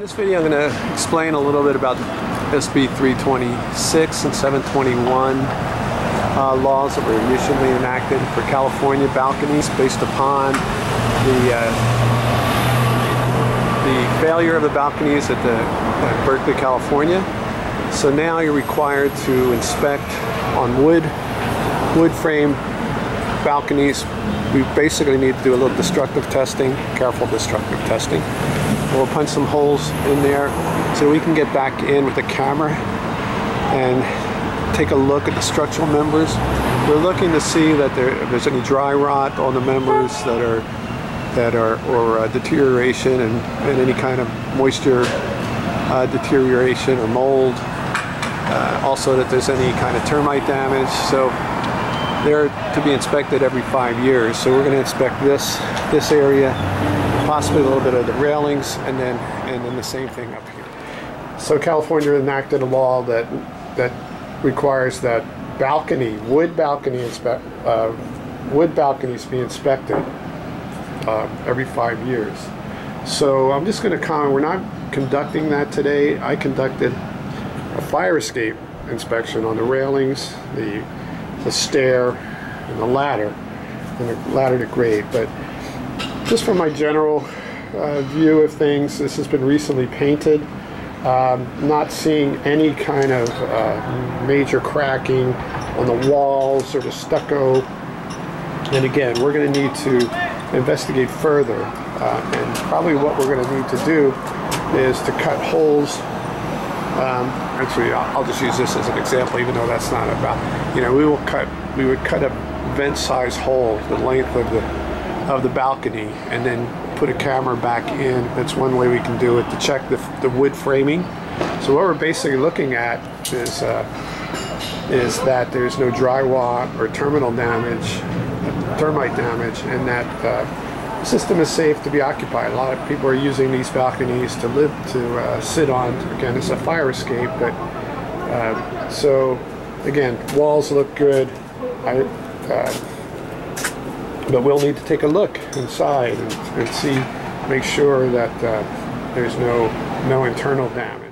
In this video I'm going to explain a little bit about SB 326 and 721 uh, laws that were recently enacted for California balconies based upon the uh, the failure of the balconies at the at Berkeley, California. So now you're required to inspect on wood wood frame balconies. We basically need to do a little destructive testing, careful destructive testing. We'll punch some holes in there so we can get back in with the camera and take a look at the structural members. We're looking to see that there, if there's any dry rot on the members that are that are or uh, deterioration and, and, any kind of moisture uh, deterioration or mold. Uh, also that there's any kind of termite damage. So they're to be inspected every five years. So we're going to inspect this this area, possibly a little bit of the railings, and then and then the same thing up here. So California enacted a law that that requires that balcony, wood balcony inspect, uh, wood balconies be inspected uh, every five years. So I'm just going to comment. We're not conducting that today. I conducted a fire escape inspection on the railings, the the stair, and the ladder, and the ladder to grade. But just from my general uh, view of things, this has been recently painted. Um, not seeing any kind of uh, major cracking on the walls or the stucco. And again, we're going to need to investigate further. Uh, and probably what we're going to need to do is to cut holes. Um, actually, I'll, I'll, just use this as an example, even though that's not about. You know, we will cut. We would cut a vent-size hole, the length of the of the balcony, and then put a camera back in. That's one way we can do it to check the, the wood framing. So what we're basically looking at is uh, is that there's no dry rot or terminal damage, termite damage, and that uh, system is safe to be occupied. A lot of people are using these balconies to live, to uh, sit on. Again, it's a fire escape, but uh, so again, walls look good. I, uh, but we'll need to take a look inside and, and see, make sure that uh, there's no no internal damage.